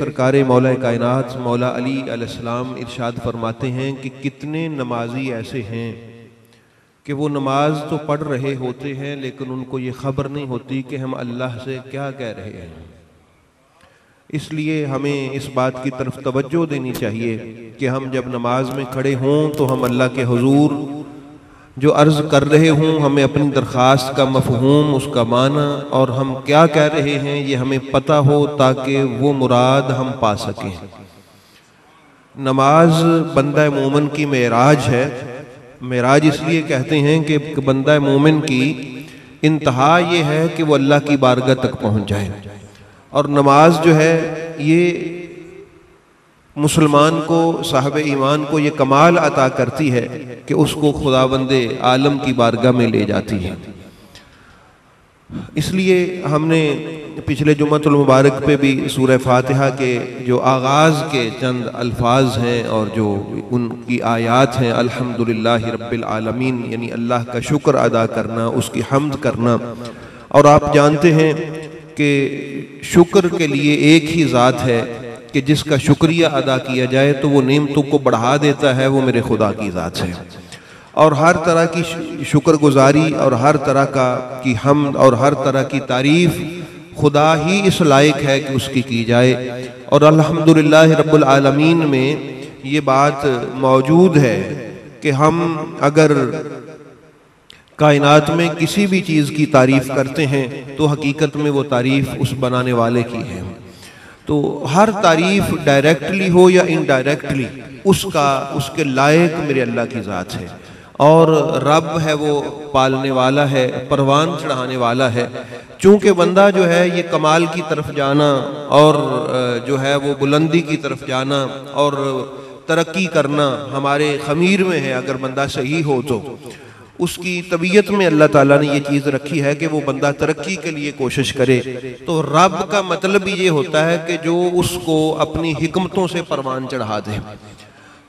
सरकार मौला कायनात, मौला अली अलैहिस्सलाम इरशाद फरमाते हैं कि कितने नमाजी ऐसे हैं कि वो नमाज़ तो पढ़ रहे होते हैं, लेकिन उनको ये खबर नहीं होती कि हम अल्लाह से क्या कह रहे हैं। इसलिए हमें इस बात की तरफ़ तवज्जो देनी चाहिए कि हम जब नमाज़ में खड़े हों तो हम अल्लाह के हजूर जो अर्ज़ कर रहे हों, हमें अपनी दरख्वास्त का मफहूम, उसका माना, और हम क्या कह रहे हैं, ये हमें पता हो ताकि वो मुराद हम पा सकें। नमाज़ बंदा मोमन की मेराज है। मेराज इसलिए कहते हैं कि बंदा मोमिन की इंतहा ये है कि वो अल्लाह की बारगाह तक पहुँच जाए। और नमाज़ जो है, ये मुसलमान को साहब ईमान को ये कमाल अता करती है कि उसको खुदा खुदाबंद आलम की बारगाह में ले जाती है। इसलिए हमने पिछले जुम्मतुल मुबारक पे भी सूरह फातिहा के जो आगाज़ के चंद अल्फाज हैं और जो उनकी आयात हैं, अल्हम्दुलिल्लाह रब्बिल आलमीन, यानी अल्लाह का शुक्र अदा करना, उसकी हमद करना। और आप जानते हैं कि शुक्र के लिए एक ही ज़ात है कि जिसका शुक्रिया अदा किया जाए तो वो नेमतों को बढ़ा देता है, वो मेरे खुदा की ज़ात है। और हर तरह की शुक्रगुजारी और हर तरह का, की हम और हर तरह की तारीफ़ खुदा ही इस लायक है कि उसकी की जाए। और अल्हम्दुलिल्लाह रब्बुल आलमीन में ये बात मौजूद है कि हम अगर कायनात में किसी भी चीज़ की तारीफ़ करते हैं तो हकीकत में वो तारीफ़ उस बनाने वाले की है। तो हर तारीफ़ डायरेक्टली हो या इनडायरेक्टली उसका, उसके लायक मेरे अल्लाह की ज़ात है। और रब है वो पालने वाला है, परवान चढ़ाने वाला है। चूँकि बंदा जो है, ये कमाल की तरफ़ जाना और जो है वो बुलंदी की तरफ़ जाना और तरक्की करना हमारे खमीर में है, अगर बंदा सही हो तो। उसकी तबीयत में अल्लाह ताला ने ये चीज़ रखी है कि वो बंदा तरक्की के लिए कोशिश करे। तो रब का मतलब ये होता है कि जो उसको अपनी हिकमतों से परवान चढ़ा दे।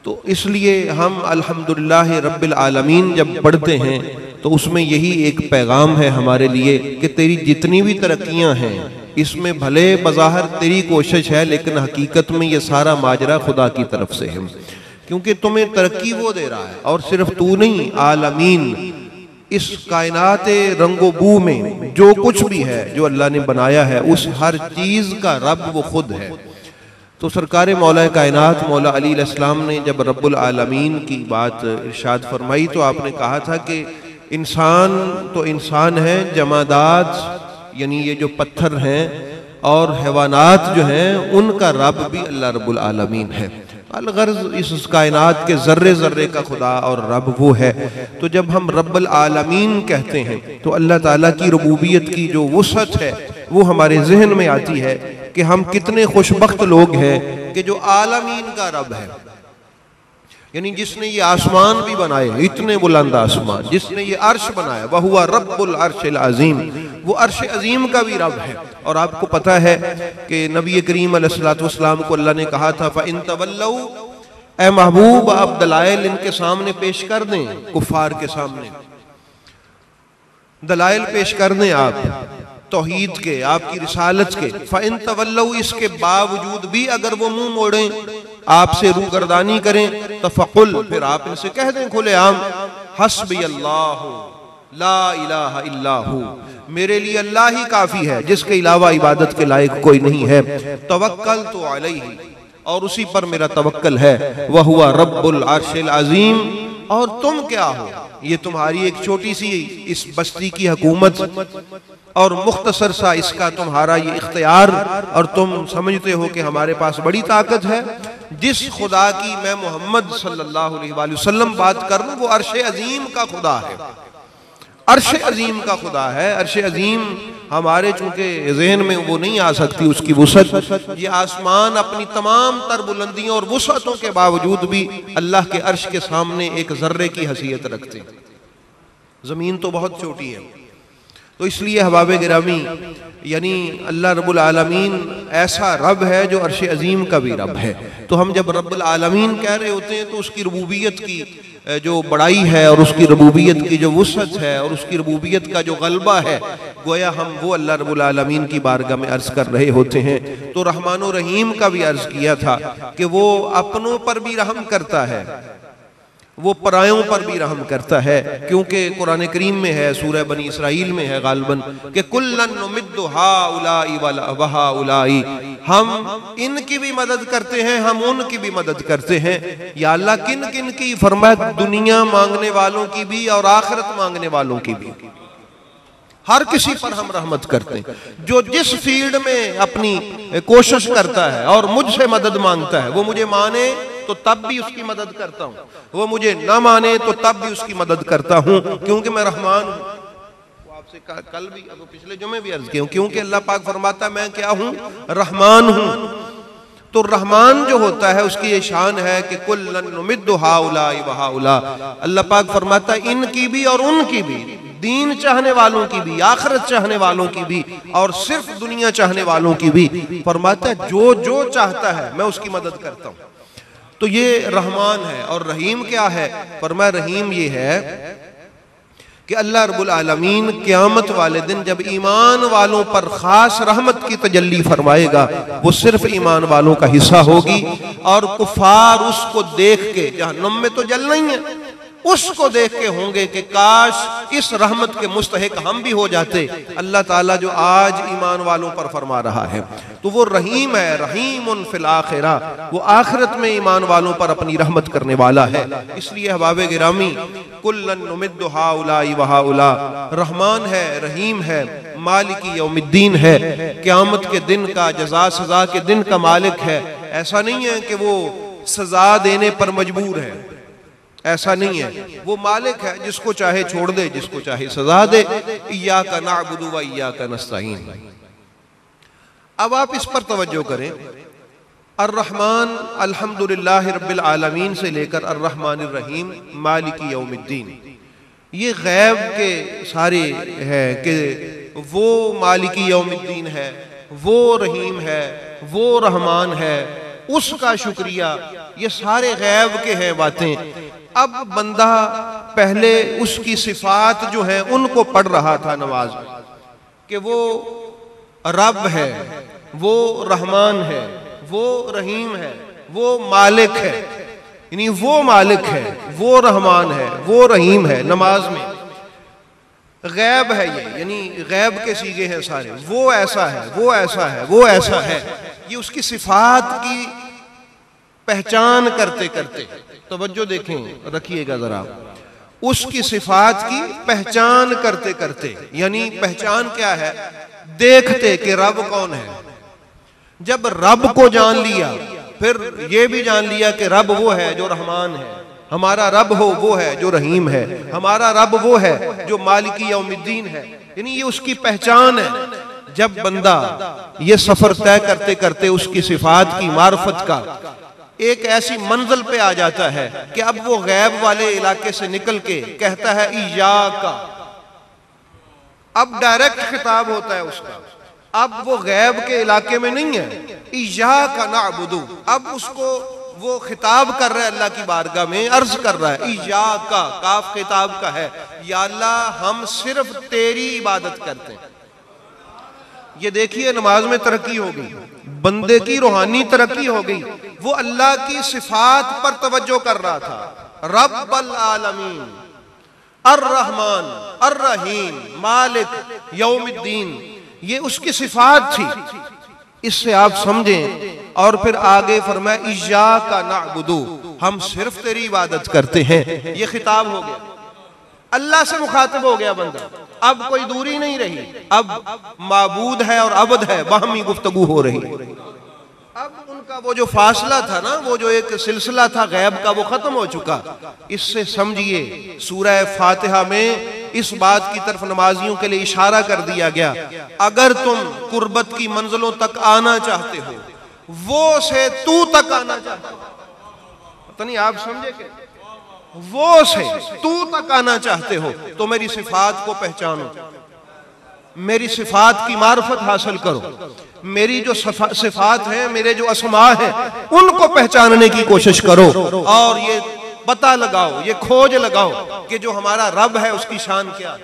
तो इसलिए हम अल्हम्दुलिल्लाह रब्बिल आलमीन जब पढ़ते हैं तो उसमें यही एक पैगाम है हमारे लिए कि तेरी जितनी भी तरक्कियाँ हैं, इसमें भले बज़ाहर तेरी कोशिश है, लेकिन हकीकत में ये सारा माजरा खुदा की तरफ़ से है। क्योंकि तुम्हें तरक्की वो दे रहा है। और सिर्फ़ तू नहीं आलमीन। इस कायनात रंगोबू में जो कुछ भी है जो अल्लाह ने बनाया है उस हर चीज़ का रब वो खुद है। तो सरकार मौला कायनात मौला अली इस्लाम ने जब रब्बुल आलमीन की बात इरशाद फरमाई तो आपने कहा था कि इंसान तो इंसान है जमादात यानी ये जो पत्थर हैं और हैवानात जो हैं उनका रब भी अल्लाह रब्बुल आलमीन है। अलगर्ज इस कायनात के जर्रे जर्रे का खुदा और रब वो है। तो जब हम रब्बल आलमीन कहते हैं तो अल्लाह ताला की रबूबियत की जो वसत है, वो हमारे जहन में आती है कि हम कितने खुशबक लोग हैं कि जो आलमीन का रब है। यानी जिसने ये आसमान भी बनाए इतने बुलंद आसमान। जिसने ये अर्श बनाया वह हुआ रब्बुल अर्श अजीम। वो अर्श अजीम का भी रब है। और आपको पता है कि नबी करीम सलाम को अल्लाह ने कहा था फ़ इन तवल्लु, ए महबूब आप दलाइल इनके सामने पेश कर दें, कुफार के सामने। दलाइल पेश कर दें आप, तोहीद के, आपकी रिसालत के। फ़िन तवल्लु, इसके बावजूद भी अगर वो मुँह मोड़ें आपसे रूगरदानी करें तो फ़कुल फिर आप इनसे कह दें खुले आम हसबी अल्लाह ला मेरे लिए अल्लाह ही काफ़ी है, जिसके अलावा इबादत के लायक कोई नहीं है। तवक्कल तो अलैहि, और उसी पर मेरा तवक्कल है। वह हुआ रब्बुल अर्शिल अजीम। और तुम क्या हो? ये तुम्हारी एक छोटी सी इस बस्ती की हुकूमत। और मुख्तसर सा इसका तुम्हारा ये इख्तियार। और तुम समझते हो कि हमारे पास बड़ी ताकत है। जिस खुदा की मैं मोहम्मद सल्लल्लाहु अलैहि वसल्लम बात कर रहा वो अरश अजीम का खुदा है। अरश अजीम का खुदा है। अरश अजीम हमारे चूँकि जहन में वो नहीं आ सकती, उसकी वसत, ये आसमान अपनी तमाम तर बुलंदियों और वसतों के बावजूद भी अल्लाह के अर्श के सामने एक जर्रे की हसीयत रखते। ज़मीन तो बहुत छोटी है। तो इसलिए हबाब गिरामी, यानी अल्लाह रब्बुल आलमीन ऐसा रब है जो अरश अजीम का भी रब है। तो हम जब रब्बुल आलमीन कह रहे होते हैं तो उसकी रबूबियत की जो बड़ाई है और उसकी रबूबियत की जो वसत है और उसकी रबूबियत का जो गलबा है, गोया हम वो अल्लाह रब्बुल आलमीन की बारगाह में अर्ज़ कर रहे होते हैं। तो रहमान रहीम का भी अर्ज़ किया था कि वो अपनों पर भी रहम करता है। वो परायों पर भी रहम करता है, क्योंकि कुरान करीम में है, सूरह बनी इसराइल में है गालबन, कि कुल्लन उलाई हम इनकी भी मदद करते हैं, हम उनकी भी मदद करते हैं। या अल्लाह किन किन की फरमाया दुनिया मांगने वालों की भी और आखिरत मांगने वालों की भी। हर किसी पर हम रहमत करते हैं। जो जिस फ़ील्ड में अपनी कोशिश करता है और मुझसे मदद माँगता है, वो मुझे माने तो तब भी उसकी मदद करता हूँ। वो मुझे ना माने तो तब भी उसकी मदद करता हूँ, क्योंकि मैं रहमान हूँ। आपसे कल भी, अब पिछले जुमे भी अर्ज़ किया क्योंकि अल्लाह पाक फरमाता मैं क्या हूँ? रहमान हूँ। तो रहमान जो होता है, उसकी ये शान है कि कुल अल्लाह पाक फरमाता इनकी भी और उनकी भी, दीन चाहने वालों की भी, आखिरत चाहने वालों की भी, और सिर्फ़ दुनिया चाहने वालों की भी। फरमाता जो जो चाहता है, मैं उसकी मदद करता हूँ। तो ये रहमान है और रहीम क्या है? फरमा रहीम ये है कि अल्लाह रब्बुल आलमीन क़यामत वाले दिन जब ईमान वालों पर खास रहमत की तजल्ली फरमाएगा, वो सिर्फ़ ईमान वालों का हिस्सा होगी और कुफार उसको देख के जहनम में तो जल नहीं है। उसको देख के होंगे कि काश इस रहमत के मुस्तक हम भी हो जाते। अल्लाह ताला जो आज ईमान वालों पर फरमा रहा है तो वो रहीम है रहीम उन फिल आखिरा। वो आखिरत में ईमान वालों पर अपनी रहमत करने वाला है। इसलिए हबाब गिरामी कुल्ला रहमान है, रहीम है, मालिकी यौमुद्दीन है। क्यामत के दिन का, जजा सजा के दिन का मालिक है। ऐसा नहीं है कि वो सजा देने पर मजबूर है। ऐसा नहीं है। वो मालिक है जिसको चाहे छोड़ दे, जिसको चाहे सजा दे। या का नाबुदू या का नस्ताइन अब आप इस पर तवज्जो करें। अर्रहमान अल्हम्दुलिल्लाह रब्बिल आलमीन से लेकर अर्रहमान रहीम मालिकी यौमुद्दीन। ये गैब के सारे हैं कि वो मालिकी यौमुद्दीन है, वो रहीम है, वो रहमान है, उसका शुक्रिया। ये सारे गैब के हैं बातें। अब बंदा पहले उसकी सिफात जो है उनको पढ़ रहा था नमाज़ कि वो रब है, वो रहमान है, वो रहीम है, वो मालिक है। यानी वो मालिक है, वो रहमान है, वो रहीम है नमाज़ में। गैब है ये, यानी गैब के सीगे हैं सारे। वो ऐसा है, वो ऐसा है, वो ऐसा है। ये उसकी सिफात की पहचान करते करते, तवज्जो देखें, रखिएगा जरा। उसकी सिफात की पहचान करते करते, यानी पहचान क्या है? देखते कि रब कौन है। जब रब को जान लिया, फिर ये भी जान लिया कि रब वो है जो रहमान है। हमारा रब हो, वो है जो रहीम है। हमारा रब वो है जो मालिकी या यौमुद्दीन है। यानी ये उसकी पहचान है। जब बंदा ये सफ़र तय करते करते उसकी सिफात की मार्फत का एक ऐसी मंजिल पे आ जाता है कि अब वो गैब वाले इलाके से निकल के कहता है ईया का अब डायरेक्ट खिताब होता है उसका। अब वो गैब के इलाके में नहीं है। ईया का ना अबुदू अब उसको वो खिताब कर रहा है, अल्लाह की बारगाह में अर्ज़ कर रहा है ईया का काफ खिताब का है। या अल्लाह, हम सिर्फ़ तेरी इबादत करते हैं। ये देखिए, नमाज़ में तरक्की हो गई। बंदे की रूहानी तरक्की हो गई। वो अल्लाह की सिफात पर तवज्जो कर रहा था। रब आलमीन अर रहमान अर रहीम मालिक यौमुद्दीन, ये उसकी सिफात थी। इससे आप समझें और फिर आगे फरमाया इजा का नाबुदू, हम सिर्फ़ तेरी इबादत करते हैं। ये खिताब हो गया। अल्लाह से मुखातिब हो गया बंदा। अब कोई दूरी नहीं रही। अब माबूद है और अबद है बाहमी गुफ्तगु हो रही अब उनका वो जो फासला था ना, वो जो एक सिलसिला था गैब का, वो खत्म हो चुका। इससे समझिए, सूरह फातिहा में इस बात की तरफ़ नमाजियों के लिए इशारा कर दिया गया, अगर तुम कुर्बत की मंजिलों तक आना चाहते हो, वो से तू तक आना चाहते हो। तो नहीं, आप समझे वो से तू तक आना चाहते हो तो मेरी सिफात को पहचानो। मेरी सिफात की मार्फत हासिल करो। मेरी जो सिफात है, मेरे जो असमा है, उनको पहचानने की कोशिश करो और ये पता लगाओ, ये खोज लगाओ कि जो हमारा रब है, उसकी शान क्या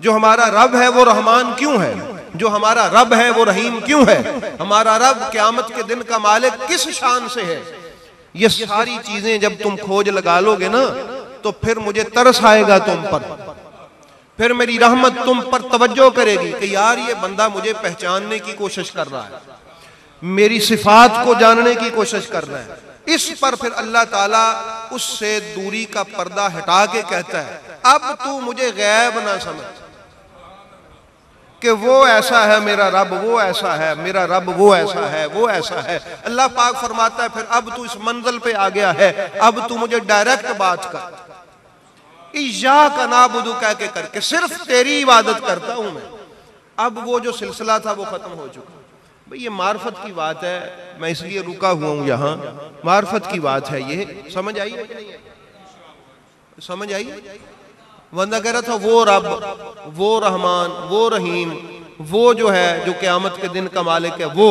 जो हमारा रब है, वो रहमान क्यों है? जो हमारा रब है, वो रहीम क्यों है? हमारा रब क्यामत के दिन का मालिक किस शान से है? ये सारी चीज़ें जब तुम खोज लगा लोगे ना तो फिर मुझे तरस आएगा तुम पर। फिर मेरी रहमत तुम पर तवज्जो करेगी कि यार ये बंदा मुझे पहचानने की कोशिश कर रहा है, मेरी सिफात को जानने की कोशिश कर रहा है। इस पर फिर अल्लाह ताला उससे दूरी का पर्दा हटा के कहता है, अब तू मुझे गैब ना समझ कि वो ऐसा है, मेरा रब वो ऐसा है, मेरा रब वो ऐसा है, वो ऐसा है। अल्लाह पाक फरमाता है, फिर अब तू इस मंजिल पे आ गया है, अब तू मुझे डायरेक्ट बात कर। ईजा का नाबुदू कह के करके सिर्फ़ तेरी इबादत करता हूँ मैं। अब वो जो सिलसिला था, वो खत्म हो चुका। भाई, ये मार्फत की बात है, मैं इसलिए रुका हुआ हूँ यहाँ। मार्फत की बात है ये। समझ आई समझ आई? बंदा कह रहा था, वो रब, वो रहमान, वो रहीम, वो जो है, जो क्यामत के दिन का मालिक है, वो।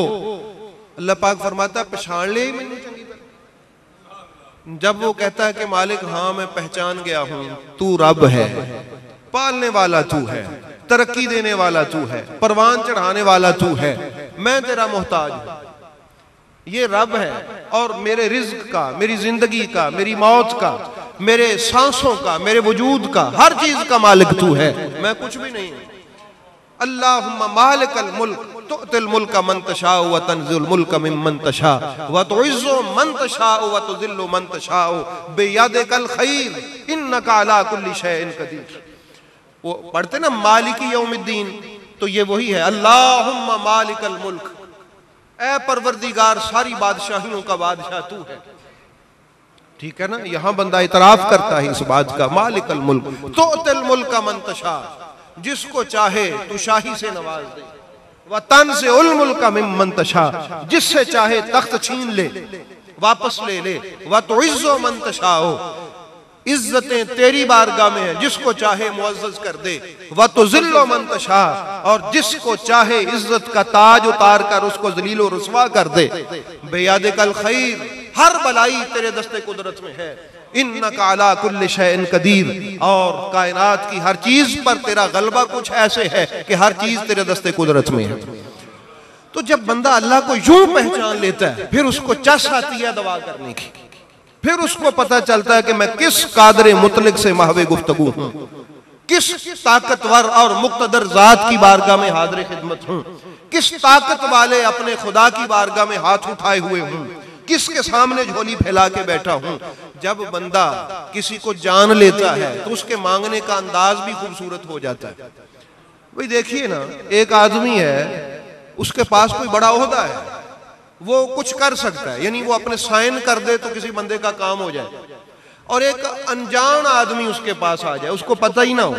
अल्लाह पाक फरमाता पछाण ले मैंने जब वो कहता है कि मालिक हाँ मैं पहचान गया हूँ, तू रब है। पालने वाला तू है, तरक्की देने वाला तू है, परवान चढ़ाने वाला तू है, मैं तेरा मोहताज ये रब है, और मेरे रिज्क का, मेरी ज़िंदगी का, मेरी मौत का, मेरे सांसों का, मेरे वजूद का, हर चीज़ का मालिक तू है। मैं कुछ भी नहीं अल्लाह मालिकल मुल्क तुतिल मुल्क मन तशा व तंजिल मुल्क मिमन तशा। व तुइज्जु मन तशा व तुजिल्लु मन तशा बेयदिकल खैर, इन्नका अला कुल्ली शैइन कदीर। वो पढ़ते ना मालिकी यौमिद्दीन तो ये वही है, अल्लाहुम्मा मालिकल मुल्क। ए परवरदिगार, सारी बादशाहियों का बादशाह तू है। ठीक है ना? यहाँ बंदा इतराफ करता है इस बात का, मालिकल मुल्क। तो तिल मुल्क का मंतशा जिसको चाहे तू शाही से नवाज़ दे। वह तन से उल मुल्क का मंतशा, जिससे चाहे तख्त छीन ले, वापस ले ले। वह तो इज्जो मंतशा हो, इज्जतें तेरी बारगाह में है, जिसको चाहे मुआज कर दे। वह तो जिल्लो मंतशा, और जिसको चाहे इज़्ज़त का ताज उतार कर उसको जलीलो रसवा कर दे। बेयाद कल खैर, हर भलाई तेरे दस्ते कुदरत में है। कदीर। और कायनात की हर चीज़ पर तेरा गलबा कुछ ऐसे है कि हर चीज़ तेरे दस्ते कुदरत में है। तो जब बंदा अल्लाह को यूँ पहचान लेता है, फिर उसको चस आती है दवा करने की। फिर उसको पता चलता है कि मैं किस कादर मुतलिक से महवे गुफ्तगु हूँ। किस ताकतवर और मुक्तदर जात की बारगाह में हाजिर खिदमत हूँ। किस ताकत वाले अपने खुदा की बारगाह में हाथ उठाए हुए हूँ। किसके सामने झोली फैला के बैठा हूँ? जब बंदा किसी को जान लेता है तो उसके मांगने का अंदाज भी खूबसूरत हो जाता है। भाई देखिए ना, एक आदमी है, उसके पास कोई बड़ा ओहदा है, वो कुछ कर सकता है, यानी वो अपने साइन कर दे तो किसी बंदे का काम हो जाए। और एक अनजान आदमी उसके पास आ जाए, उसको पता ही ना हो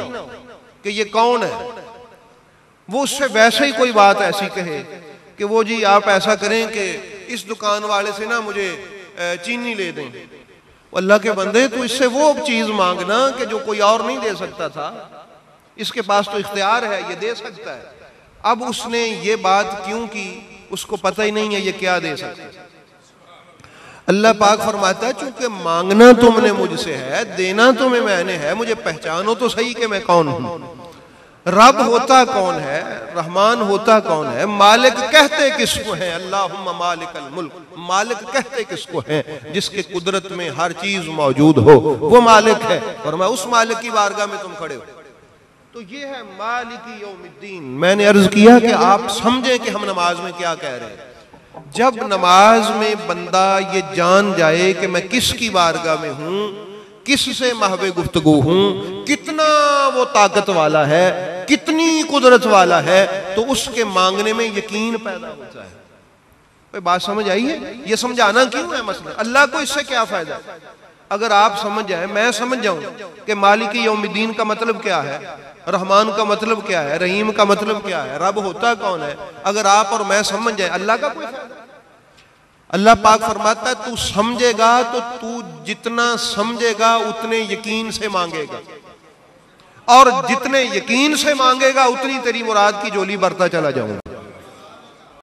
कि ये कौन है। वो उससे वैसे ही कोई बात ऐसी कहे कि वो जी आप ऐसा करें कि इस दुकान वाले से ना मुझे चीनी ले दें। अल्लाह के बंदे तो इससे वो चीज़ मांगना कि जो कोई और नहीं दे सकता था, इसके पास तो इख्तियार है, ये दे सकता है। अब उसने ये बात क्यों की, उसको पता ही नहीं है ये क्या दे सकता है। अल्लाह पाक फरमाता है, चूँकि मांगना तुमने मुझसे है, देना तुम्हें मैंने है, मुझे पहचानो तो सही कि मैं कौन हूँ? रब होता कौन है? रहमान होता कौन है? मालिक कहते किसको है? अल्लाह मालिक मुल्क। मालिक कहते किसको है? जिसके कुदरत में हर चीज़ मौजूद हो। वो मालिक है। और मैं उस मालिक की वारगा में तुम खड़े हो। तो ये है मालिकी योमुद्दीन। मैंने अर्ज़ किया कि आप समझें कि हम नमाज़ में क्या कह रहे हैं। जब नमाज़ में बंदा ये जान जाए कि मैं किसकी वारगा में हूँ, किससे महवे गुफ्तगु हूँ, कितना वो ताकत वाला है कितनी कुदरत वाला है तो उसके मांगने में यकीन पैदा होता है। कोई बात समझ आई है? ये समझाना क्यों है मसला? अल्लाह को इससे क्या फ़ायदा? अगर आप समझ जाए, मैं समझ जाऊँ कि मालिक यौमुद्दीन का मतलब क्या है, रहमान का मतलब क्या है, रहीम का मतलब क्या है, रब होता कौन है? अगर आप और मैं समझ जाए, अल्लाह का कोई अल्लाह पाक फरमाता है, तू समझेगा तो तू जितना समझेगा, उतने यकीन से मांगेगा। और जितने यकीन से मांगेगा उतनी तेरी मुराद की जोली बरता चला जाऊँगा।